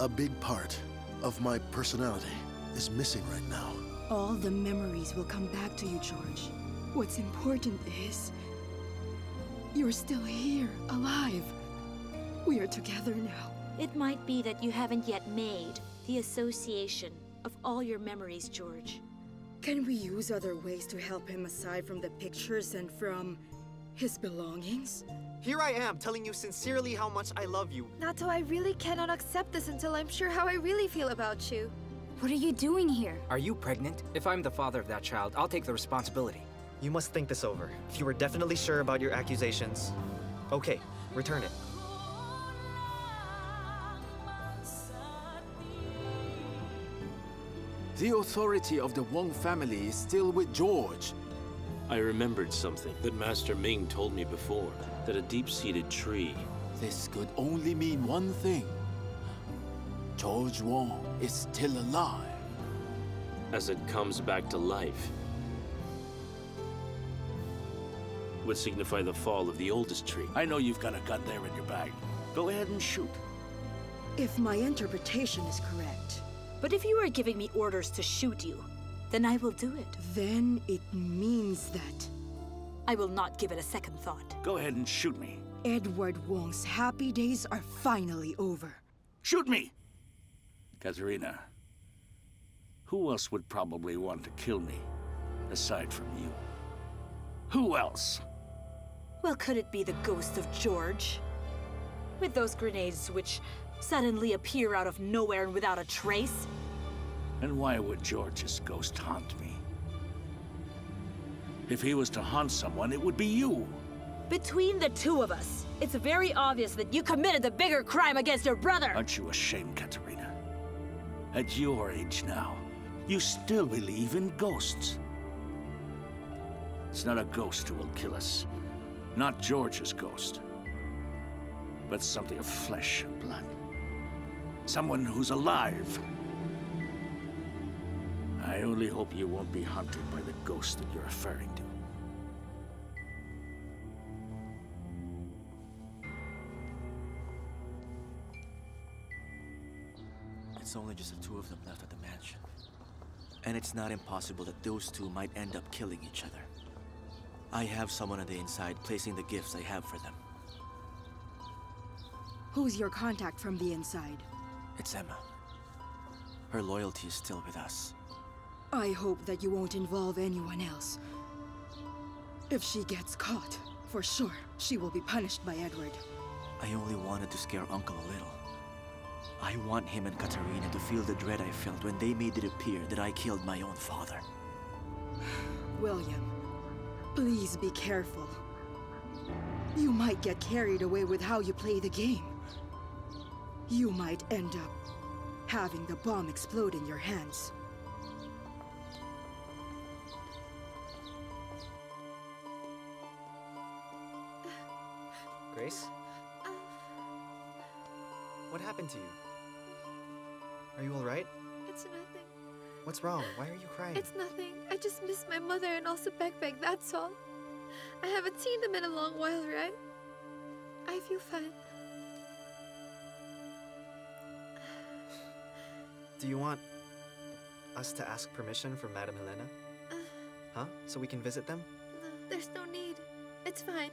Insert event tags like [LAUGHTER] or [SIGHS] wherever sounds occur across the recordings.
A big part of my personality is missing right now. All the memories will come back to you, George. What's important is... You're still here, alive. We are together now. It might be that you haven't yet made the association of all your memories, George. Can we use other ways to help him aside from the pictures and from his belongings? Here I am, telling you sincerely how much I love you. Nato, I really cannot accept this until I'm sure how I really feel about you. What are you doing here? Are you pregnant? If I'm the father of that child, I'll take the responsibility. You must think this over. If you were definitely sure about your accusations, okay, return it. The authority of the Wong family is still with George. I remembered something that Master Ming told me before, that a deep-seated tree... This could only mean one thing. George Wong is still alive. As it comes back to life, would signify the fall of the oldest tree. I know you've got a gun there in your bag. Go ahead and shoot. If my interpretation is correct, But if you are giving me orders to shoot you, then I will do it. then it means that I will not give it a second thought. Go ahead and shoot me. Edward Wong's happy days are finally over. Shoot me! Katarina, who else would probably want to kill me, aside from you? Who else? Well, could it be the ghost of George? With those grenades which suddenly appear out of nowhere and without a trace? And why would George's ghost haunt me? If he was to haunt someone, it would be you. Between the two of us, it's very obvious that you committed the bigger crime against your brother! Aren't you ashamed, Katarina? At your age now, you still believe in ghosts. It's not a ghost who will kill us. Not George's ghost. But something of flesh and blood. Someone who's alive. I only hope you won't be haunted by the ghost that you're referring to. It's only just the two of them left at the mansion. And it's not impossible that those two might end up killing each other. I have someone on the inside placing the gifts I have for them. Who's your contact from the inside? It's Emma. Her loyalty is still with us. I hope that you won't involve anyone else. If she gets caught, for sure, she will be punished by Edward. I only wanted to scare Uncle a little. I want him and Katarina to feel the dread I felt when they made it appear that I killed my own father. [SIGHS] William, please be careful. You might get carried away with how you play the game. You might end up having the bomb explode in your hands. Grace? What happened to you? Are you alright? It's nothing. What's wrong? Why are you crying? It's nothing. I just miss my mother and also Backpack, that's all. I haven't seen them in a long while, right? I feel fine. Do you want us to ask permission from Madame Helena? Uh, Huh? So we can visit them? no, there's no need. It's fine.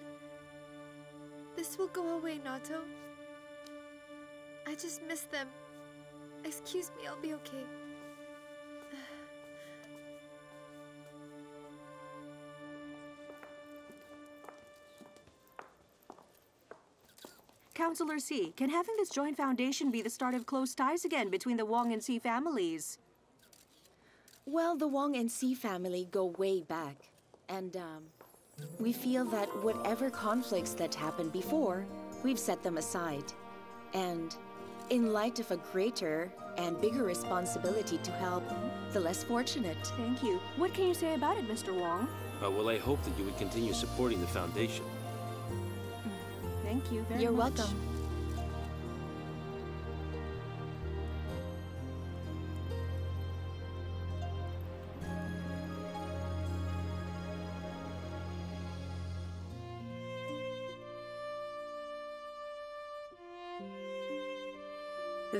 This will go away, Nato. I just miss them. Excuse me, I'll be okay. [SIGHS] Counselor Sy, can having this joint foundation be the start of close ties again between the Wong and Sy families? Well, the Wong and Sy family go way back. And, um, we feel that whatever conflicts that happened before, we've set them aside. And in light of a greater and bigger responsibility to help the less fortunate. Thank you. What can you say about it, Mr. Wong? Uh, well, I hope that you would continue supporting the Foundation. Thank you very You're much. welcome.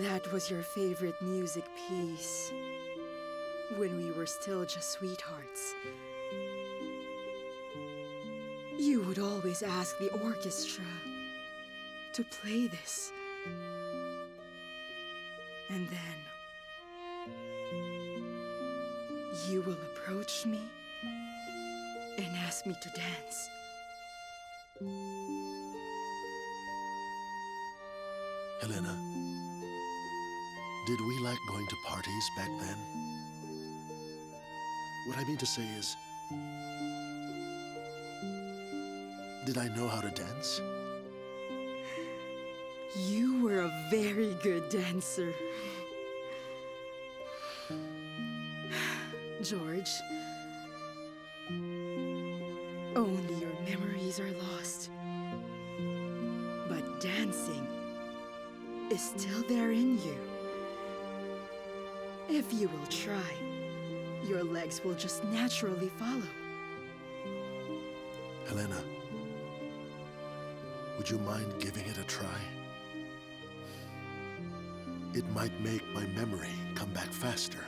That was your favorite music piece. When we were still just sweethearts. You would always ask the orchestra to play this. And then you will approach me and ask me to dance. Helena, did we like going to parties back then? What I mean to say is, did I know how to dance? You were a very good dancer. [SIGHS] George, legs will just naturally follow. Helena, would you mind giving it a try? It might make my memory come back faster.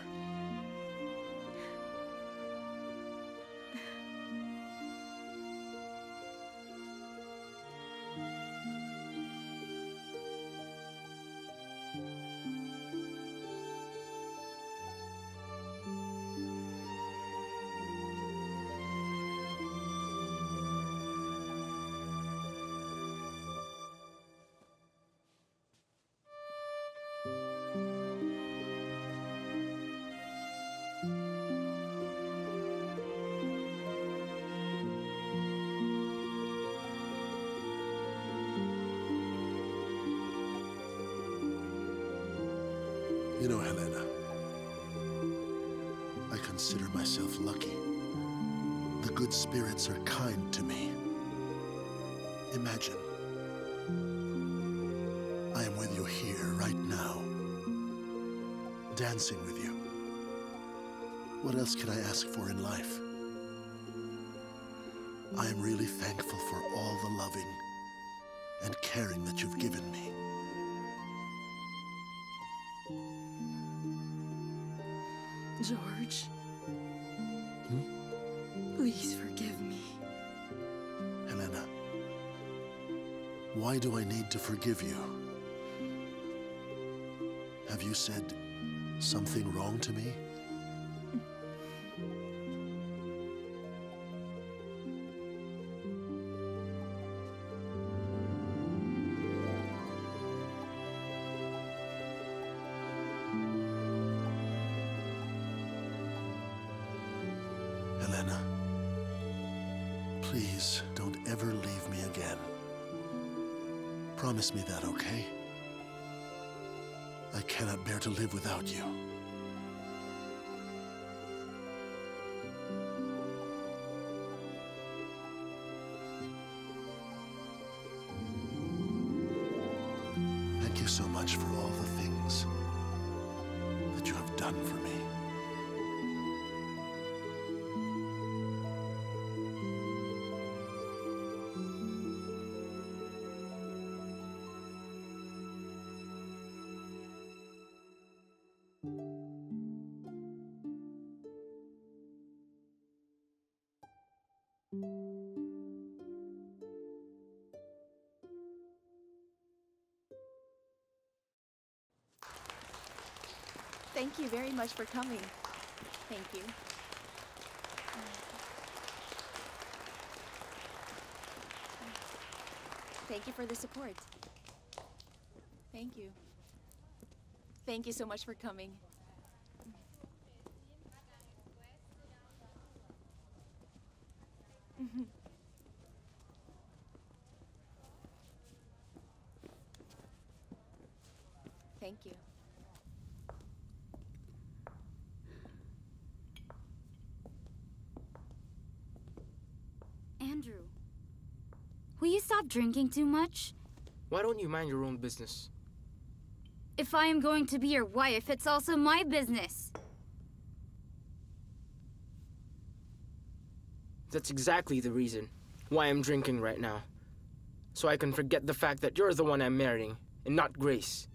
Consider myself lucky. The good spirits are kind to me. Imagine, I am with you here right now, dancing with you. What else can I ask for in life? I am really thankful for all the loving and caring that you've given me. George. Why do I need to forgive you? Have you said something wrong to me? Thank you so much for all the things that you have done for me. Thank you very much for coming. Thank you. Thank you for the support. Thank you. Thank you so much for coming. Mhm. Thank you. Andrew, will you stop drinking too much? Why don't you mind your own business? If I am going to be your wife, it's also my business. That's exactly the reason why I'm drinking right now. So I can forget the fact that you're the one I'm marrying, and not Grace.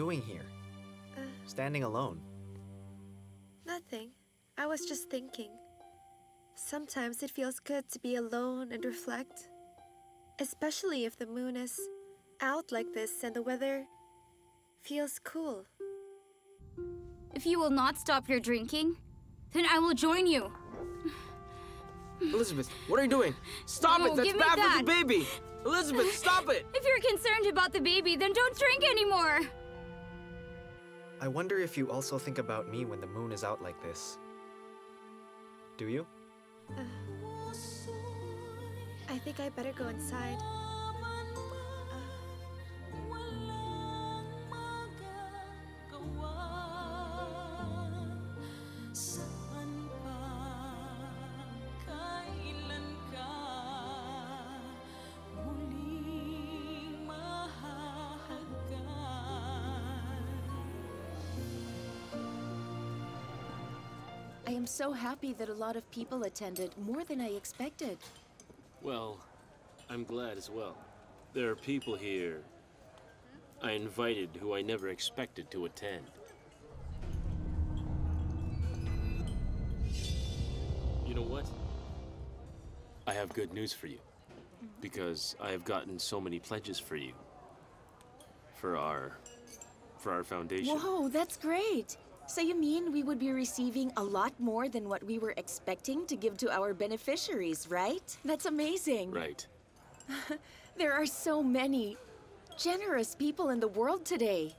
Doing here? Uh, Standing alone. nothing. I was just thinking. Sometimes it feels good to be alone and reflect. Especially if the moon is out like this and the weather feels cool. If you will not stop your drinking, then I will join you. Elizabeth, what are you doing? Stop No, it! That's give me bad that. for the baby! Elizabeth, stop it! [LAUGHS] If you're concerned about the baby, then don't drink anymore. I wonder if you also think about me when the moon is out like this. Do you? I think I better go inside. I am so happy that a lot of people attended, more than I expected. Well, I'm glad as well. There are people here I invited who I never expected to attend. You know what? I have good news for you. Because I have gotten so many pledges for you. For our... for our foundation. Whoa, that's great! So you mean we would be receiving a lot more than what we were expecting to give to our beneficiaries, right? That's amazing. Right. [LAUGHS] There are so many generous people in the world today.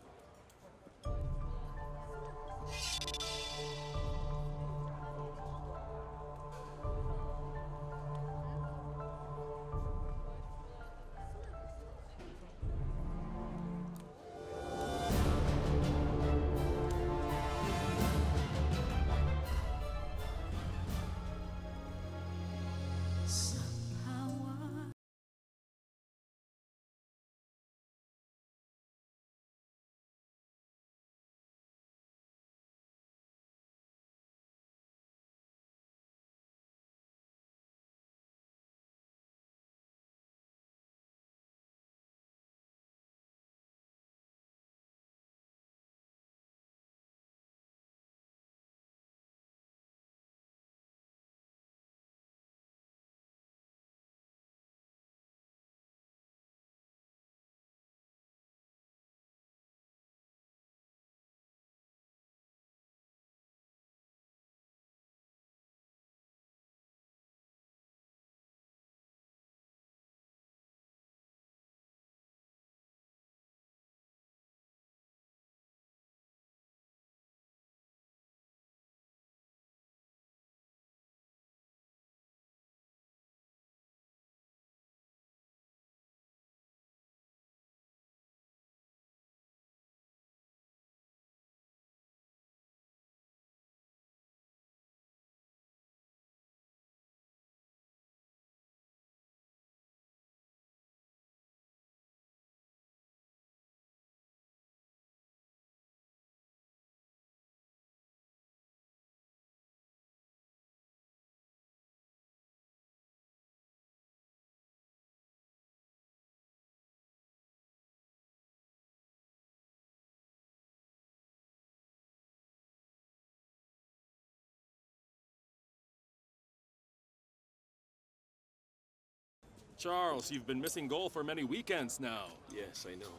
Charles, you've been missing goal for many weekends now. Yes, I know.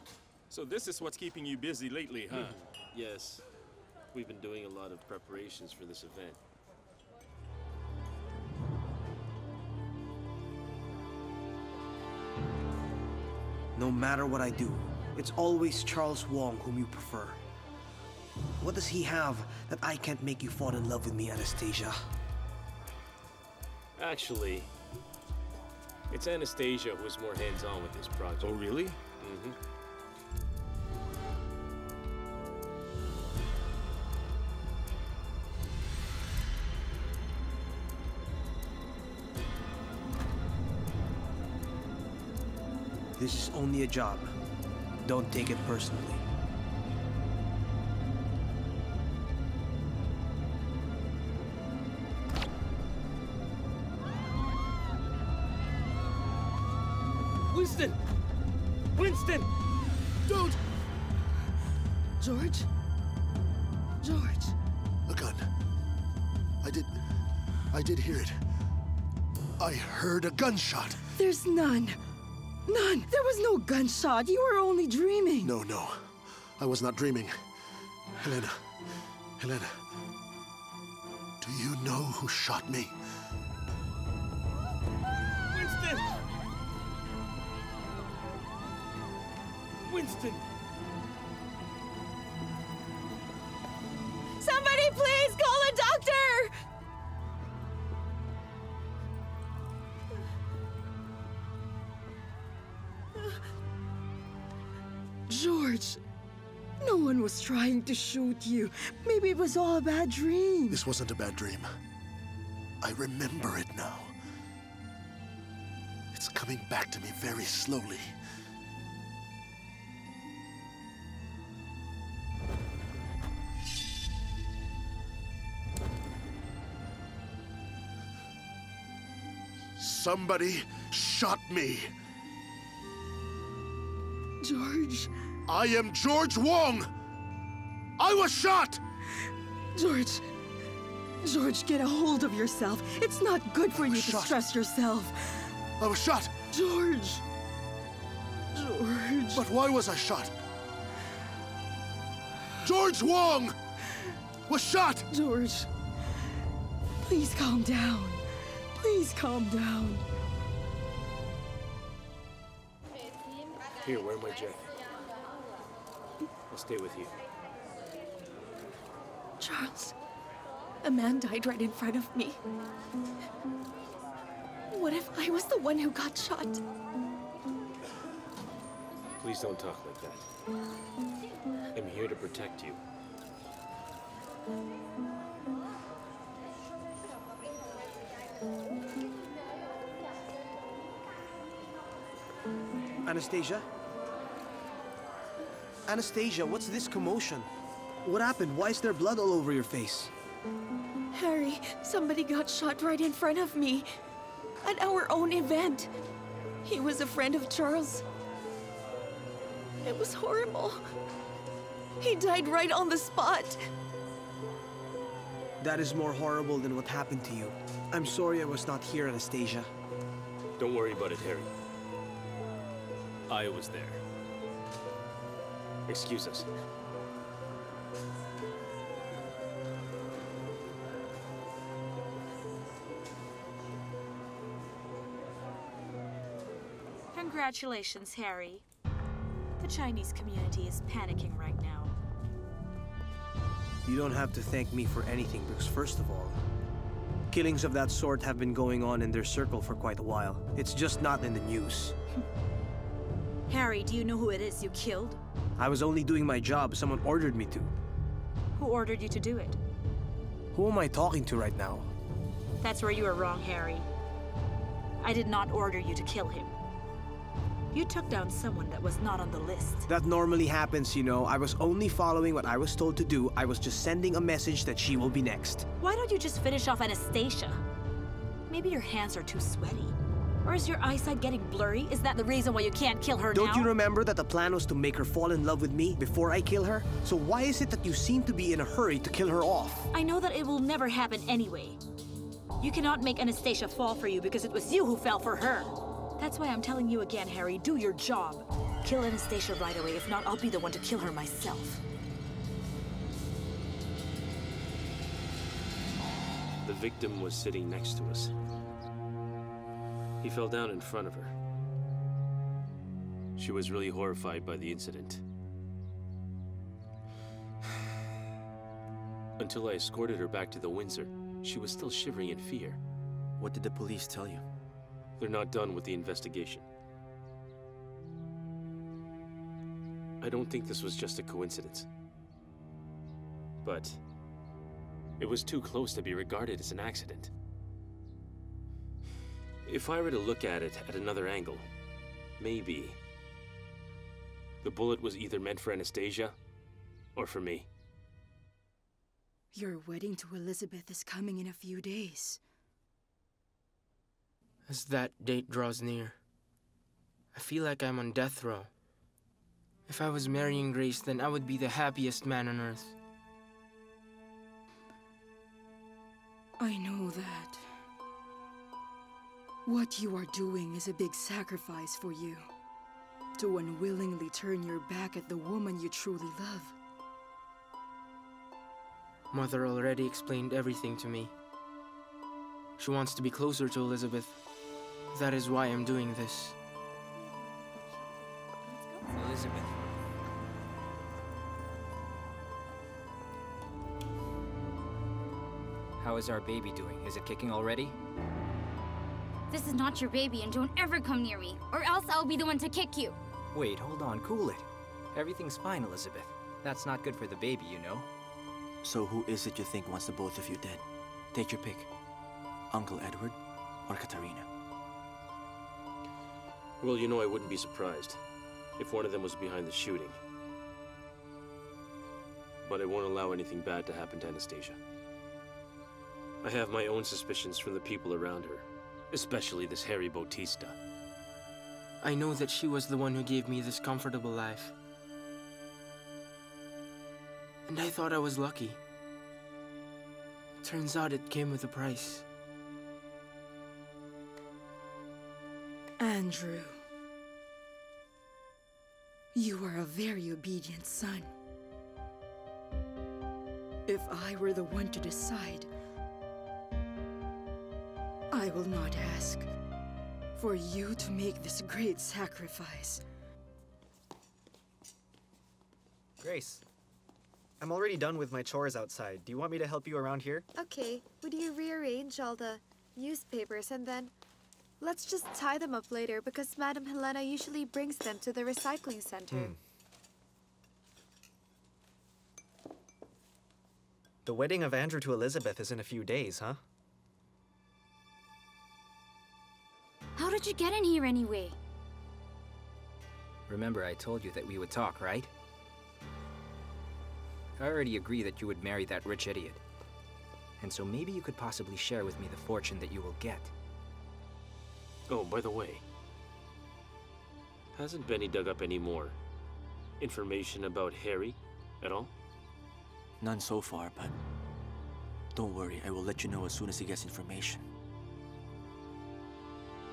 So this is what's keeping you busy lately, huh? Hmm. Yes. We've been doing a lot of preparations for this event. No matter what I do, it's always Charles Wong whom you prefer. What does he have that I can't make you fall in love with me, Anastacia? Actually, it's Anastacia who's more hands-on with this project. Oh, really? Mm-hmm. This is only a job. Don't take it personally. I did hear it. I heard a gunshot. There's none. None. There was no gunshot. You were only dreaming. No, no. I was not dreaming. Helena. Helena. Do you know who shot me? Winston! Winston! Trying to shoot you. Maybe it was all a bad dream. This wasn't a bad dream. I remember it now. It's coming back to me very slowly. Somebody shot me. George. I am George Wong. I was shot. George. George, get a hold of yourself. It's not good for you to stress yourself. I was shot. George. George. But why was I shot? George Wong was shot. George. Please calm down. Please calm down. Here, wear my jacket. I'll stay with you. Charles, a man died right in front of me. What if I was the one who got shot? Please don't talk like that. I'm here to protect you. Anastacia? Anastacia, what's this commotion? What happened? Why is there blood all over your face? Harry, somebody got shot right in front of me. At our own event. He was a friend of Charles. It was horrible. He died right on the spot. That is more horrible than what happened to you. I'm sorry I was not here, Anastacia. Don't worry about it, Harry. I was there. Excuse us. Congratulations, Harry. The Chinese community is panicking right now. You don't have to thank me for anything because first of all, killings of that sort have been going on in their circle for quite a while. It's just not in the news. [LAUGHS] Harry, do you know who it is you killed? I was only doing my job. Someone ordered me to. Who ordered you to do it? Who am I talking to right now? That's where you are wrong, Harry. I did not order you to kill him. You took down someone that was not on the list. That normally happens, you know. I was only following what I was told to do. I was just sending a message that she will be next. Why don't you just finish off Anastacia? Maybe your hands are too sweaty. Or is your eyesight getting blurry? Is that the reason why you can't kill her now? Don't now? you remember that the plan was to make her fall in love with me before I kill her? So why is it that you seem to be in a hurry to kill her off? I know that it will never happen anyway. You cannot make Anastacia fall for you because it was you who fell for her. That's why I'm telling you again, Harry, do your job. Kill Anastacia right away. If not, I'll be the one to kill her myself. The victim was sitting next to us. He fell down in front of her. She was really horrified by the incident. [SIGHS] Until I escorted her back to the Windsor, she was still shivering in fear. What did the police tell you? They're not done with the investigation. I don't think this was just a coincidence. But it was too close to be regarded as an accident. If I were to look at it at another angle, maybe the bullet was either meant for Anastacia or for me. Your wedding to Elizabeth is coming in a few days. As that date draws near, I feel like I'm on death row. If I was marrying Grace, then I would be the happiest man on earth. I know that. What you are doing is a big sacrifice for you. To unwillingly turn your back at the woman you truly love. Mother already explained everything to me. She wants to be closer to Elizabeth. That is why I'm doing this. Elizabeth. How is our baby doing? Is it kicking already? This is not your baby, and don't ever come near me, or else I'll be the one to kick you. Wait, hold on, cool it. Everything's fine, Elizabeth. That's not good for the baby, you know? So who is it you think wants the both of you dead? Take your pick. Uncle Edward or Katarina? Well, you know I wouldn't be surprised if one of them was behind the shooting. But I won't allow anything bad to happen to Anastacia. I have my own suspicions from the people around her, especially this Harry Bautista. I know that she was the one who gave me this comfortable life. And I thought I was lucky. Turns out it came with a price. Andrew. You are a very obedient son. If I were the one to decide, I will not ask for you to make this great sacrifice. Grace, I'm already done with my chores outside. Do you want me to help you around here? Okay, would you rearrange all the newspapers and then let's just tie them up later because Madam Helena usually brings them to the recycling center. Hmm. The wedding of Andrew to Elizabeth is in a few days, huh? How did you get in here anyway? Remember I told you that we would talk, right? I already agree that you would marry that rich idiot. And so maybe you could possibly share with me the fortune that you will get. Oh, by the way, hasn't Benny dug up any more information about Harry at all? None so far, but don't worry, I will let you know as soon as he gets information.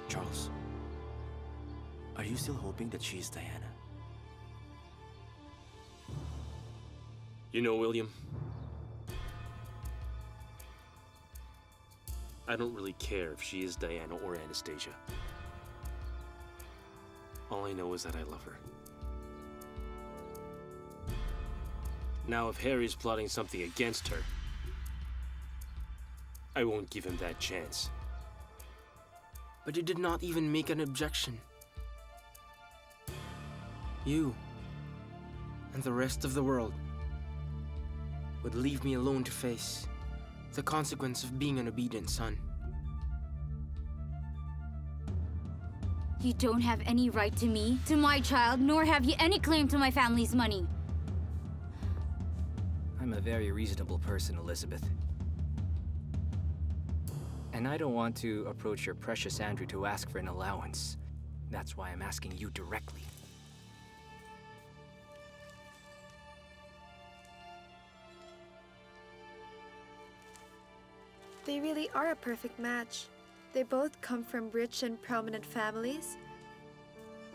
Charles, are you still hoping that she is Diana? You know, William, I don't really care if she is Diana or Anastacia. All I know is that I love her. Now, if Harry's plotting something against her, I won't give him that chance. But you did not even make an objection. You and the rest of the world would leave me alone to face the consequence of being an obedient son. You don't have any right to me, to my child, nor have you any claim to my family's money. I'm a very reasonable person, Elizabeth. And I don't want to approach your precious Andrew to ask for an allowance. That's why I'm asking you directly. They really are a perfect match. They both come from rich and prominent families.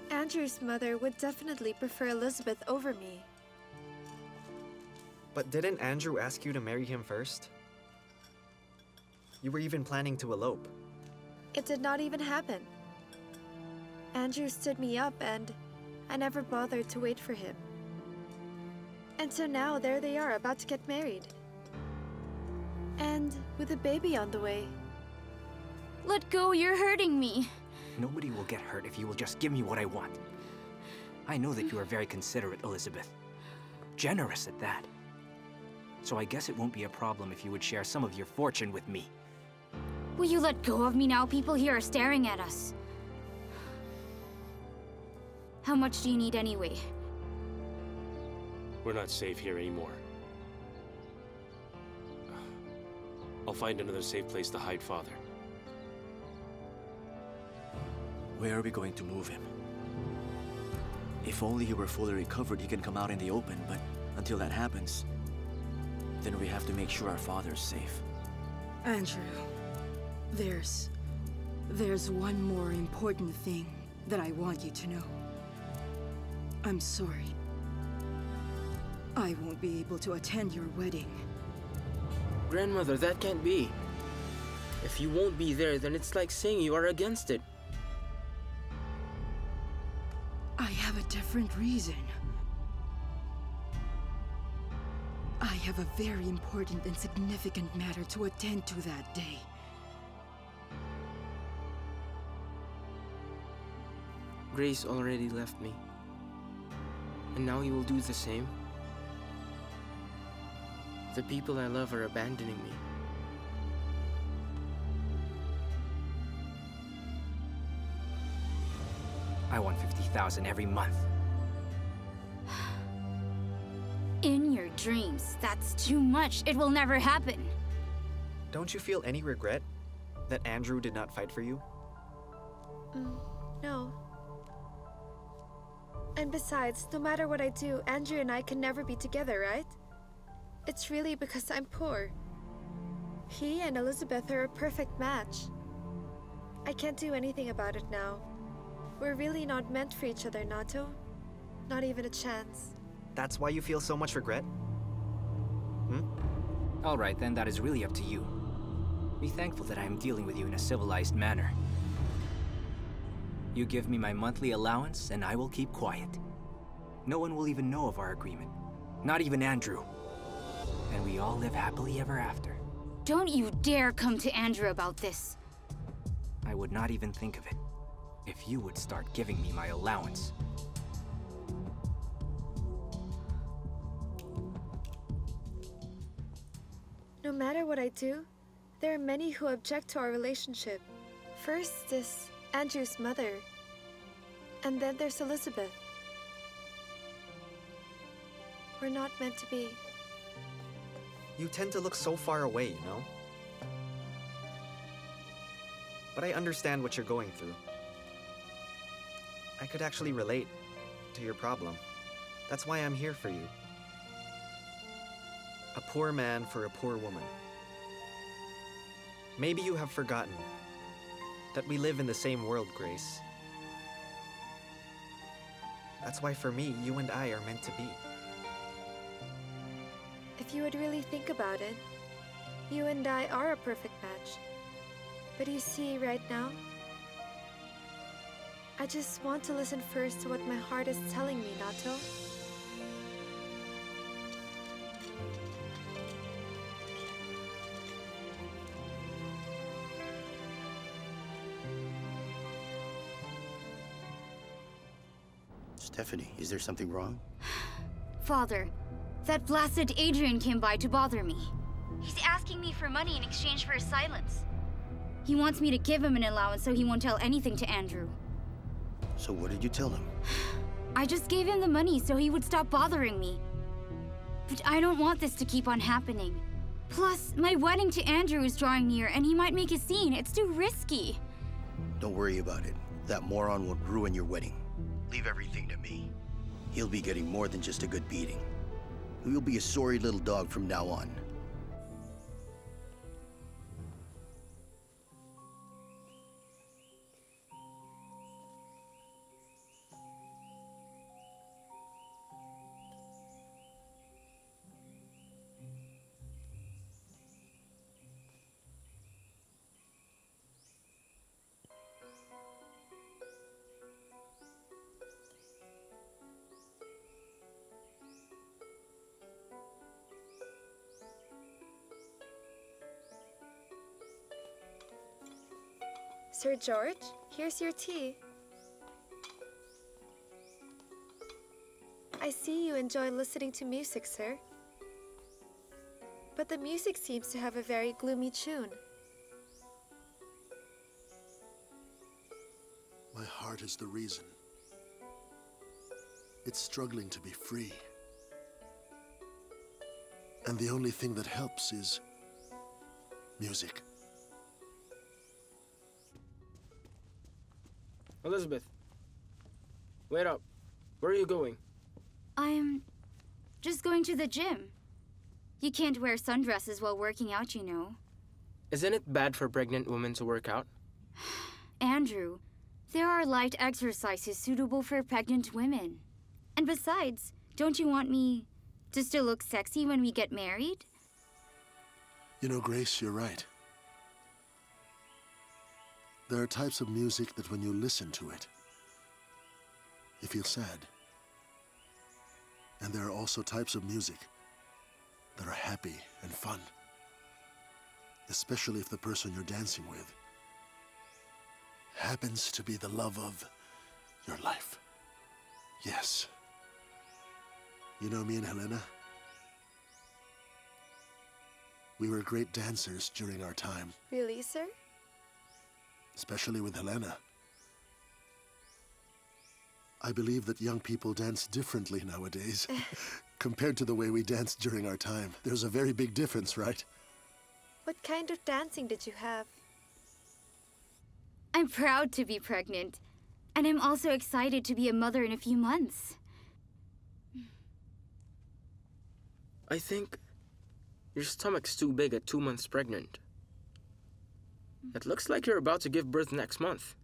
Andrew's mother would definitely prefer Elizabeth over me. But didn't Andrew ask you to marry him first? You were even planning to elope. It did not even happen. Andrew stood me up and I never bothered to wait for him. And so now there they are about to get married. And with a baby on the way. Let go, you're hurting me. Nobody will get hurt if you will just give me what I want. I know that you are very considerate, Elizabeth. Generous at that. So I guess it won't be a problem if you would share some of your fortune with me. Will you let go of me now? People here are staring at us. How much do you need anyway? We're not safe here anymore. I'll find another safe place to hide Father. Where are we going to move him? If only he were fully recovered, he can come out in the open, but until that happens, then we have to make sure our father's safe. Andrew, there's. There's one more important thing that I want you to know. I'm sorry. I won't be able to attend your wedding. Grandmother, that can't be. If you won't be there, then it's like saying you are against it. I have a different reason. I have a very important and significant matter to attend to that day. Grace already left me. And now you will do the same? The people I love are abandoning me. I want 50,000 every month. [SIGHS] In your dreams, that's too much. It will never happen. Don't you feel any regret that Andrew did not fight for you? Mm, no. And besides, no matter what I do, Andrew and I can never be together, right? It's really because I'm poor. He and Elizabeth are a perfect match. I can't do anything about it now. We're really not meant for each other, Nato. Not even a chance. That's why you feel so much regret? Hmm? Alright, then that is really up to you. Be thankful that I am dealing with you in a civilized manner. You give me my monthly allowance, and I will keep quiet. No one will even know of our agreement. Not even Andrew. And we all live happily ever after. Don't you dare come to Andrew about this. I would not even think of it if you would start giving me my allowance. No matter what I do, there are many who object to our relationship. First is Andrew's mother, and then there's Elizabeth. We're not meant to be. You tend to look so far away, you know? But I understand what you're going through. I could actually relate to your problem. That's why I'm here for you. A poor man for a poor woman. Maybe you have forgotten that we live in the same world, Grace. That's why for me, you and I are meant to be. If you would really think about it, you and I are a perfect match. But you see, right now, I just want to listen first to what my heart is telling me, Nato. Stephanie, is there something wrong? Father, that blasted Adrian came by to bother me. He's asking me for money in exchange for his silence. He wants me to give him an allowance so he won't tell anything to Andrew. So what did you tell him? I just gave him the money so he would stop bothering me. But I don't want this to keep on happening. Plus, my wedding to Andrew is drawing near and he might make a scene. It's too risky. Don't worry about it. That moron won't ruin your wedding. Leave everything to me. He'll be getting more than just a good beating. You'll be a sorry little dog from now on. Sir George, here's your tea. I see you enjoy listening to music, sir. But the music seems to have a very gloomy tune. My heart is the reason. It's struggling to be free. And the only thing that helps is music. Elizabeth, wait up. Where are you going? I'm just going to the gym. You can't wear sundresses while working out, you know. Isn't it bad for pregnant women to work out? [SIGHS] Andrew, there are light exercises suitable for pregnant women. And besides, don't you want me to still look sexy when we get married? You know, Grace, you're right. There are types of music that when you listen to it, you feel sad. And there are also types of music that are happy and fun. Especially if the person you're dancing with happens to be the love of your life. Yes. You know me and Helena? We were great dancers during our time, Really, sir? Especially with Helena. I believe that young people dance differently nowadays [LAUGHS] compared to the way we danced during our time. There's a very big difference, right? What kind of dancing did you have? I'm proud to be pregnant. And I'm also excited to be a mother in a few months. I think your stomach's too big at two months pregnant. It looks like you're about to give birth next month.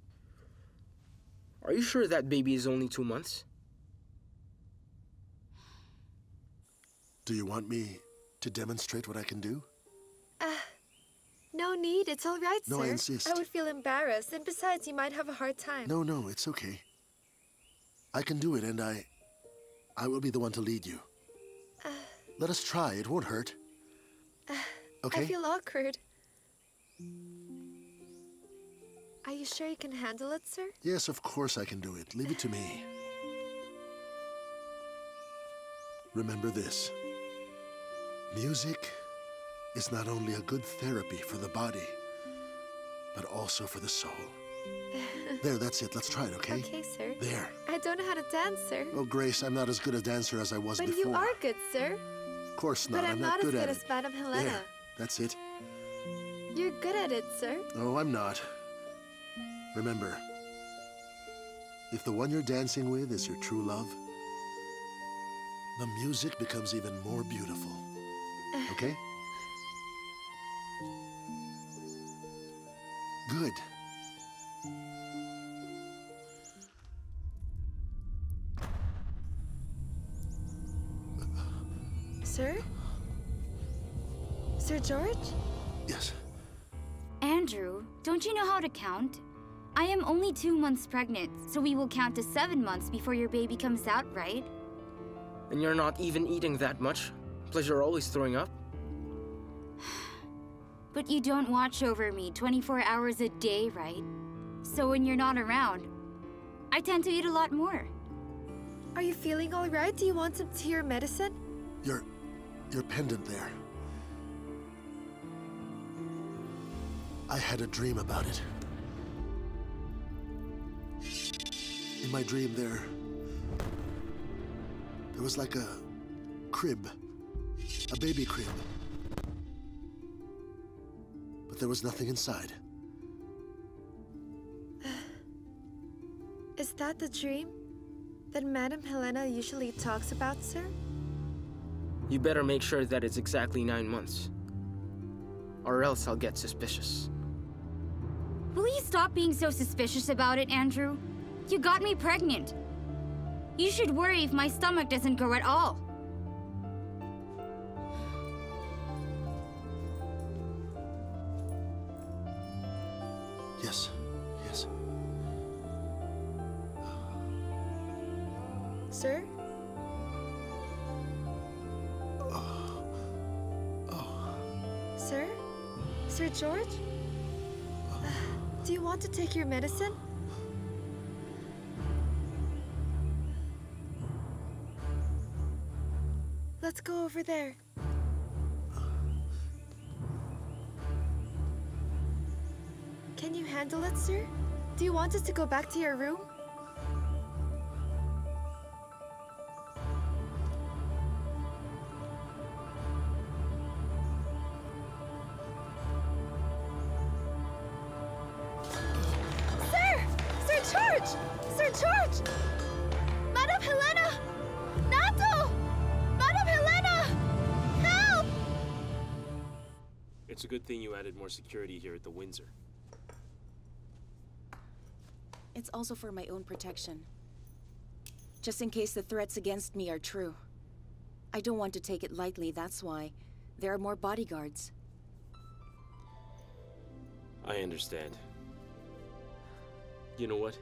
Are you sure that baby is only two months? Do you want me to demonstrate what I can do? Uh, no need. It's all right, No, sir. I insist. I would feel embarrassed, and besides, you might have a hard time. No, no, it's okay. I can do it, and I. I will be the one to lead you. Uh, Let us try, it won't hurt. Okay? I feel awkward. Are you sure you can handle it, sir? Yes, of course I can do it. Leave it to me. Remember this music is not only a good therapy for the body, but also for the soul. [LAUGHS] There, that's it. Let's try it, okay? Okay, sir. There. I don't know how to dance, sir. Oh, Grace, I'm not as good a dancer as I was but before. you are good, sir. Of course not. but I'm, not, not, good as at good as Madame Helena. There. That's it. You're good at it, sir. No, I'm not. Remember, if the one you're dancing with is your true love, the music becomes even more beautiful. Uh. Okay? Months pregnant, so we will count to seven months before your baby comes out, right? And you're not even eating that much? Plus, you're always throwing up? [SIGHS] But you don't watch over me 24 hours a day, right? So when you're not around, I tend to eat a lot more. Are you feeling all right? Do you want some tea or medicine? Your, your pendant there. I had a dream about it. In my dream there, there was like a crib, a baby crib. But there was nothing inside. Is that the dream that Madame Helena usually talks about, sir? You better make sure that it's exactly nine months. Or else I'll get suspicious. Will you stop being so suspicious about it, Andrew? You got me pregnant. You should worry if my stomach doesn't grow at all. Over there. Can you handle it, sir? Do you want us to go back to your room? Sir! Sir George! Sir George! It's a good thing you added more security here at the Windsor. It's also for my own protection. Just in case the threats against me are true. I don't want to take it lightly, that's why. There are more bodyguards. I understand. You know what?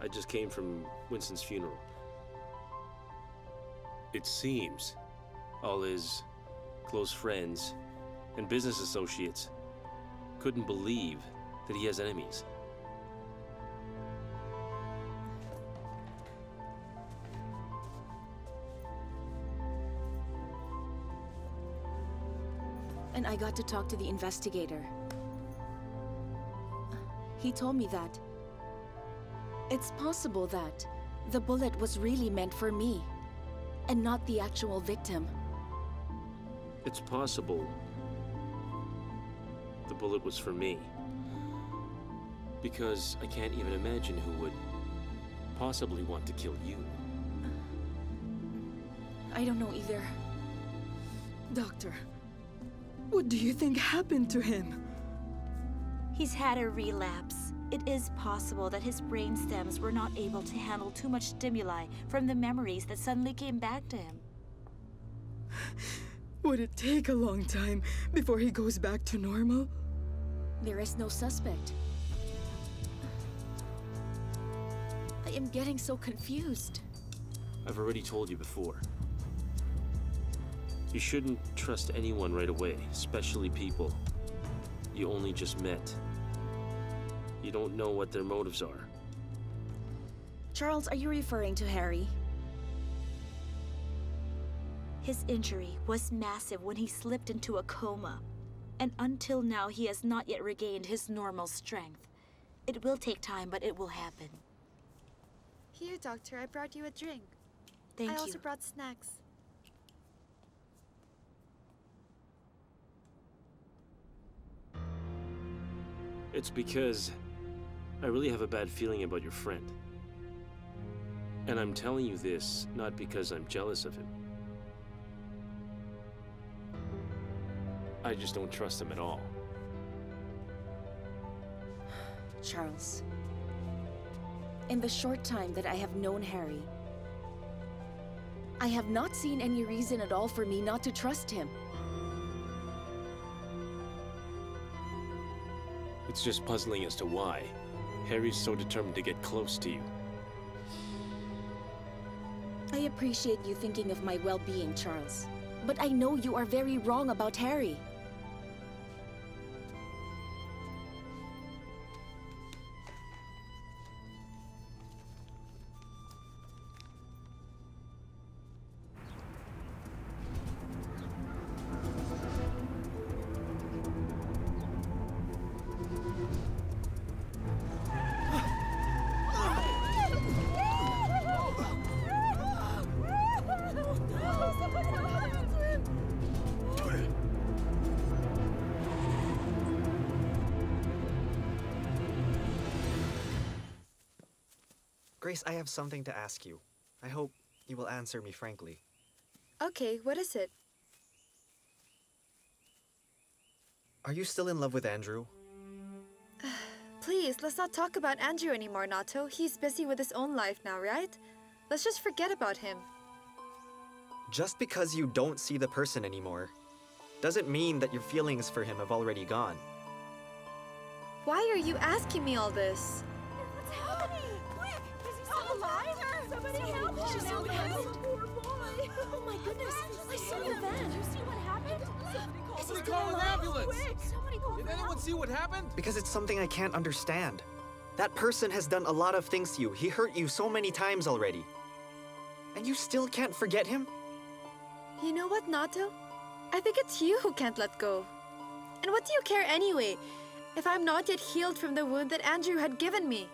I just came from Winston's funeral. It seems all his close friends and business associates couldn't believe that he has enemies. And I got to talk to the investigator. He told me that it's possible that the bullet was really meant for me and not the actual victim. It's possible the bullet was for me. Because I can't even imagine who would possibly want to kill you. I don't know either. Doctor, what do you think happened to him? He's had a relapse. It is possible that his brain stems were not able to handle too much stimuli from the memories that suddenly came back to him. Would it take a long time before he goes back to normal? There is no suspect. I am getting so confused. I've already told you before. You shouldn't trust anyone right away, especially people you only just met. You don't know what their motives are. Charles, are you referring to Harry? His injury was massive when he slipped into a coma. And until now, he has not yet regained his normal strength. It will take time, but it will happen. Here, Doctor, I brought you a drink. Thank I you. I also brought snacks. It's because I really have a bad feeling about your friend. And I'm telling you this not because I'm jealous of him. I just don't trust him at all. Charles. In the short time that I have known Harry, I have not seen any reason at all for me not to trust him. It's just puzzling as to why Harry's so determined to get close to you. I appreciate you thinking of my well-being, Charles. But I know you are very wrong about Harry. Grace, I have something to ask you. I hope you will answer me frankly. Okay, what is it? Are you still in love with Andrew? [SIGHS] Please, let's not talk about Andrew anymore, Nato. He's busy with his own life now, right? Let's just forget about him. Just because you don't see the person anymore doesn't mean that your feelings for him have already gone. Why are you asking me all this? Somebody help him! She's so Poor boy! [LAUGHS] Oh my goodness! I saw the van! Did you see what happened? Somebody still call an ambulance! Quick! Somebody call Did anyone see what happened? Because it's something I can't understand. That person has done a lot of things to you. He hurt you so many times already. And you still can't forget him? You know what, Nato? I think it's you who can't let go. And what do you care anyway? If I'm not yet healed from the wound that Andrew had given me.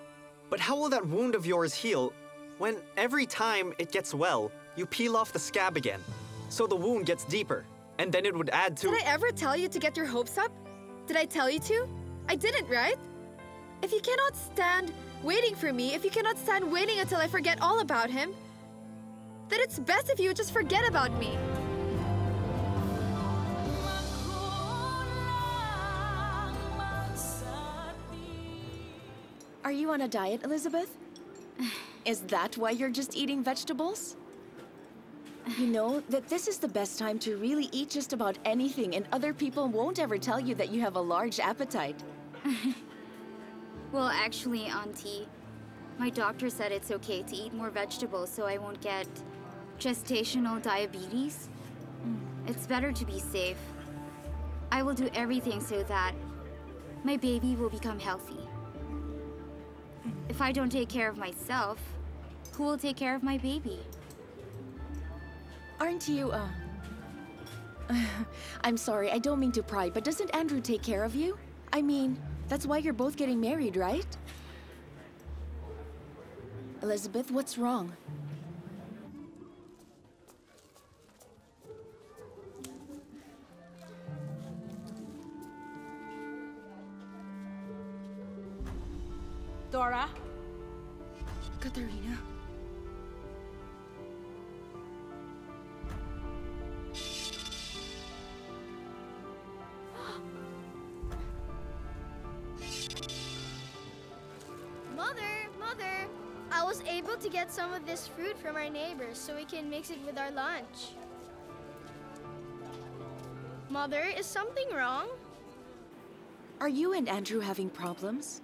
But how will that wound of yours heal when every time it gets well, you peel off the scab again, so the wound gets deeper, and then it would add to- Did I ever tell you to get your hopes up? Did I tell you to? I didn't, right? If you cannot stand waiting for me, if you cannot stand waiting until I forget all about him, then it's best if you just forget about me. Are you on a diet, Elizabeth? Is that why you're just eating vegetables? You know that this is the best time to really eat just about anything, and other people won't ever tell you that you have a large appetite. [LAUGHS] Well, actually, Auntie, my doctor said it's okay to eat more vegetables so I won't get gestational diabetes. Hmm. It's better to be safe. I will do everything so that my baby will become healthy. If I don't take care of myself, who will take care of my baby? Aren't you, uh... [LAUGHS] I'm sorry, I don't mean to pry, but doesn't Andrew take care of you? I mean, that's why you're both getting married, right? Elizabeth, what's wrong? Dora? Katarina? Mother, Mother, I was able to get some of this fruit from our neighbors so we can mix it with our lunch. Mother, is something wrong? Are you and Andrew having problems?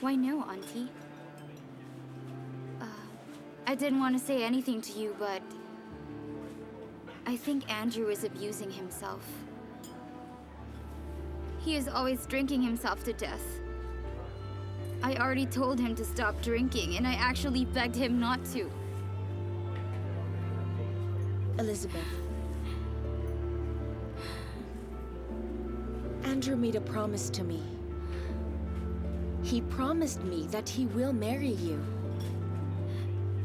Why no, Auntie? Uh, I didn't want to say anything to you, but I think Andrew is abusing himself. He is always drinking himself to death. I already told him to stop drinking, and I actually begged him not to. Elizabeth. Andrew made a promise to me. He promised me that he will marry you.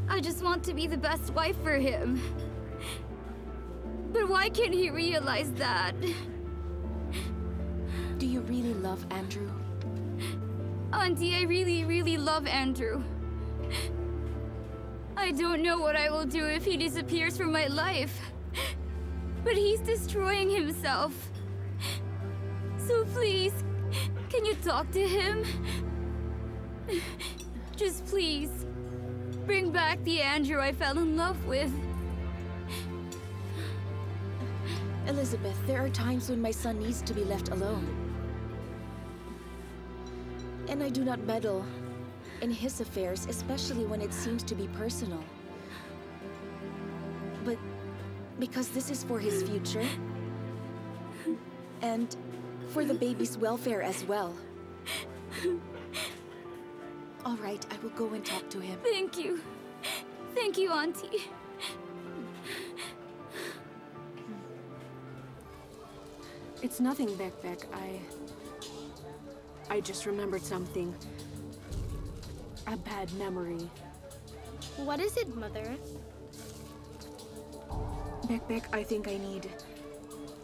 I just want to be the best wife for him. But why can't he realize that? Do you really love Andrew? Auntie, I really, really love Andrew. I don't know what I will do if he disappears from my life. But he's destroying himself. So please, can you talk to him? Just please, bring back the Andrew I fell in love with. Elizabeth, there are times when my son needs to be left alone. And I do not meddle in his affairs, especially when it seems to be personal. But because this is for his future, and for the baby's welfare as well. All right, I will go and talk to him. Thank you. Thank you, Auntie. It's nothing, Beck Beck. I... I just remembered something. A bad memory. What is it, Mother? Beck Beck, I think I need...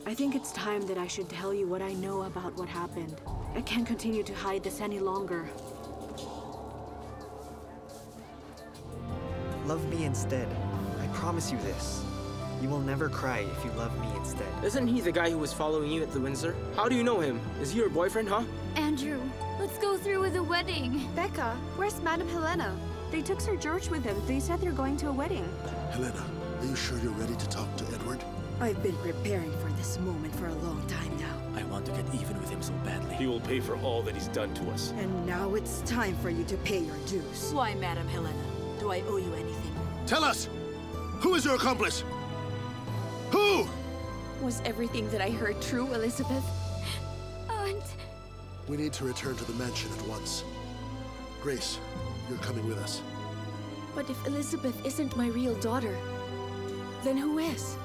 I think it's time that I should tell you what I know about what happened. I can't continue to hide this any longer. Love me instead. I promise you this. You will never cry if you love me instead. Isn't he the guy who was following you at the Windsor? How do you know him? Is he your boyfriend, huh? Andrew, let's go through with the wedding. Becca, where's Madame Helena? They took Sir George with them. They said they're going to a wedding. Helena, are you sure you're ready to talk to Edward? I've been preparing for this moment for a long time now. I want to get even with him so badly. He will pay for all that he's done to us. And now it's time for you to pay your dues. Why, Madam Helena? Do I owe you anything? Tell us! Who is your accomplice? Who? Was everything that I heard true, Elizabeth? Aunt. We need to return to the mansion at once. Grace, you're coming with us. But if Elizabeth isn't my real daughter, then who is?